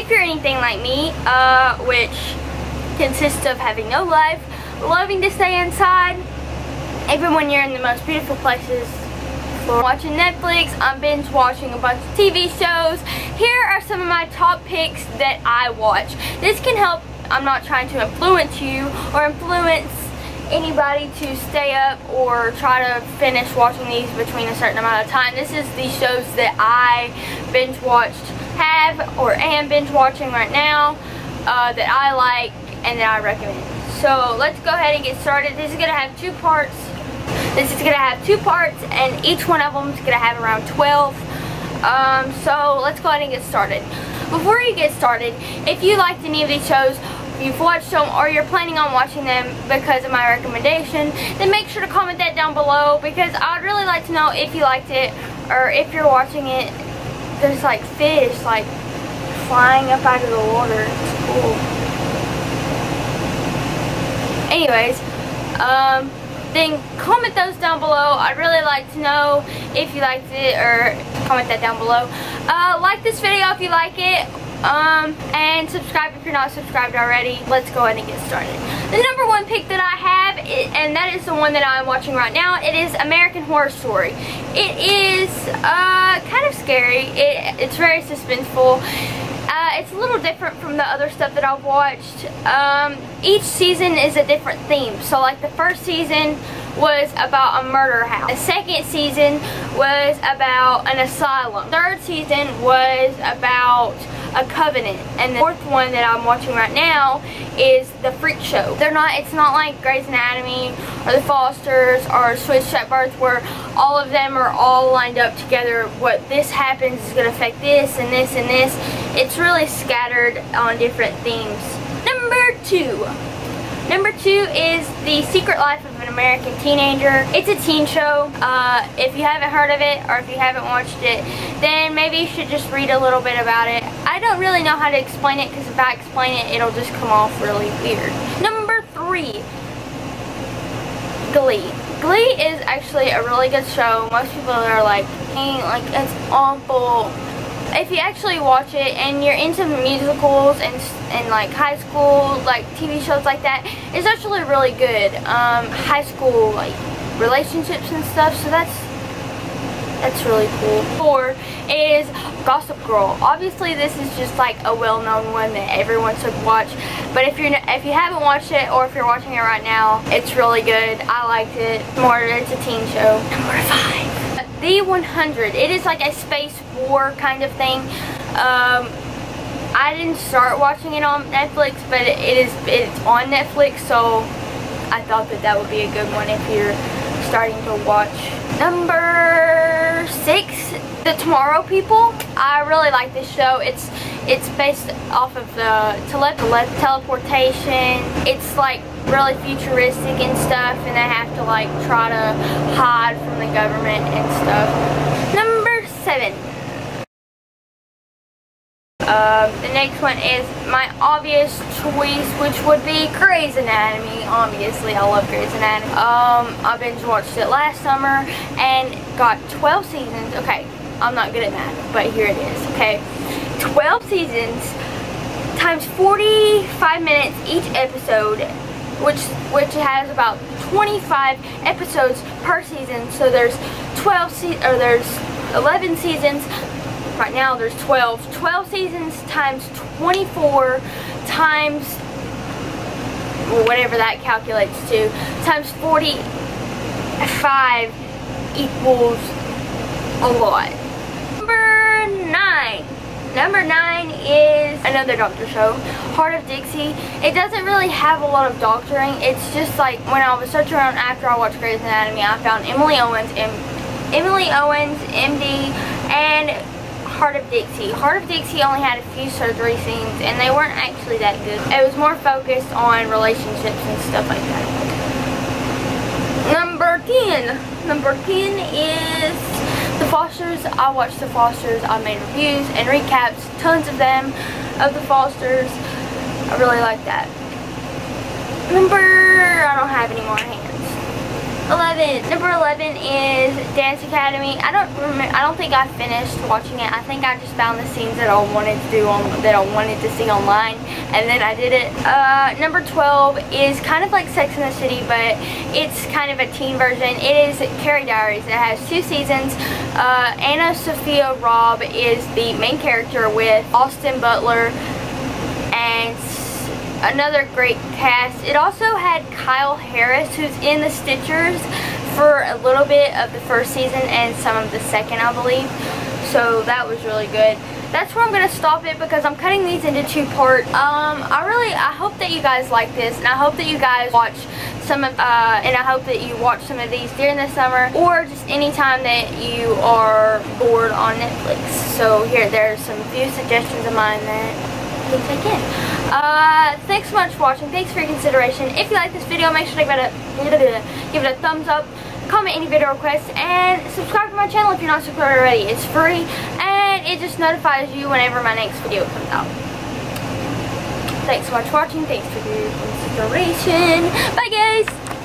if you're anything like me, uh, which consists of having no life, loving to stay inside, even when you're in the most beautiful places, watching Netflix, I'm binge watching a bunch of TV shows. Here are some of my top picks that I watch. This can help, I'm not trying to influence you or influence anybody to stay up or try to finish watching these between a certain amount of time. This is the shows that I binge watched, have or am binge watching right now uh, that I like and that I recommend. So let's go ahead and get started. This is going to have two parts. This is going to have two parts and each one of them is going to have around 12. Um, so let's go ahead and get started. Before you get started, if you liked any of these shows, you've watched them or you're planning on watching them because of my recommendation, then make sure to comment that down below because I'd really like to know if you liked it or if you're watching it. There's like fish like flying up out of the water. It's cool. Anyways, um, then comment those down below. I'd really like to know if you liked it or comment that down below. Uh, like this video if you like it um, and subscribe if you're not subscribed already. Let's go ahead and get started. The number one pick that I have, and that is the one that I'm watching right now, it is American Horror Story. It is uh, kind of scary. It, it's very suspenseful. Uh, it's a little different from the other stuff that I've watched. Um, each season is a different theme. So like the first season was about a murder house. The second season was about an asylum. Third season was about a covenant. And the fourth one that I'm watching right now is The Freak Show. They're not, it's not like Grey's Anatomy or The Fosters or Switched at Birth where all of them are all lined up together. What this happens is going to affect this and this and this. It's really scattered on different themes. Number two. Number two is The Secret Life of an American Teenager. It's a teen show. Uh, if you haven't heard of it or if you haven't watched it, then maybe you should just read a little bit about it. I don't really know how to explain it because if I explain it, it'll just come off really weird. Number three, Glee. Glee is actually a really good show. Most people are like, hey, like it's awful if you actually watch it and you're into musicals and, and like high school like TV shows like that, it's actually really good. Um, high school like relationships and stuff, so that's that's really cool. Four is Gossip Girl. Obviously, this is just like a well-known one that everyone should watch. But if you're if you haven't watched it or if you're watching it right now, it's really good. I liked it. More, it's a teen show. Number five. The 100. It is like a space war kind of thing. Um, I didn't start watching it on Netflix, but it is it's on Netflix, so I thought that that would be a good one if you're starting to watch. Number six, The Tomorrow People. I really like this show. It's it's based off of the tele teleportation. It's like really futuristic and stuff and they have to like try to hide from the government and stuff. Number seven. Um, the next one is my obvious choice, which would be Grey's Anatomy. Obviously, I love Grey's Anatomy. Um, I binge watched it last summer and got 12 seasons. Okay, I'm not good at math, but here it is. Okay, 12 seasons times 45 minutes each episode which which has about 25 episodes per season. So there's 12 se or there's 11 seasons. Right now there's 12. 12 seasons times 24 times whatever that calculates to times 45 equals a lot. Number 9. Number 9 is another doctor show, Hart of Dixie. It doesn't really have a lot of doctoring. It's just like when I was searching around after I watched Grey's Anatomy, I found Emily Owens, M Emily Owens, MD, and Hart of Dixie. Hart of Dixie only had a few surgery scenes, and they weren't actually that good. It was more focused on relationships and stuff like that. Number 10. Number 10 is the Fosters, I watched The Fosters. I made reviews and recaps, tons of them, of The Fosters. I really like that. Number, I don't have any more hands. 11. Number 11 is Dance Academy. I don't remember, I don't think I finished watching it. I think I just found the scenes that I wanted to do on, that I wanted to see online and then I did it. Uh, number 12 is kind of like Sex in the City but it's kind of a teen version. It is Carrie Diaries. It has two seasons. Uh, AnnaSophia Robb is the main character with Austin Butler another great cast. It also had Kyle Harris, who's in the Stitchers for a little bit of the first season and some of the second, I believe. So that was really good. That's where I'm going to stop it because I'm cutting these into two parts. Um, I really, I hope that you guys like this and I hope that you guys watch some of, uh, and I hope that you watch some of these during the summer or just anytime that you are bored on Netflix. So here, there's some few suggestions of mine that you can take in. Uh, thanks so much for watching. Thanks for your consideration. If you like this video, make sure to give it a, give it a thumbs up, comment any video requests, and subscribe to my channel if you're not subscribed already. It's free, and it just notifies you whenever my next video comes out. Thanks so much for watching. Thanks for your consideration. Bye!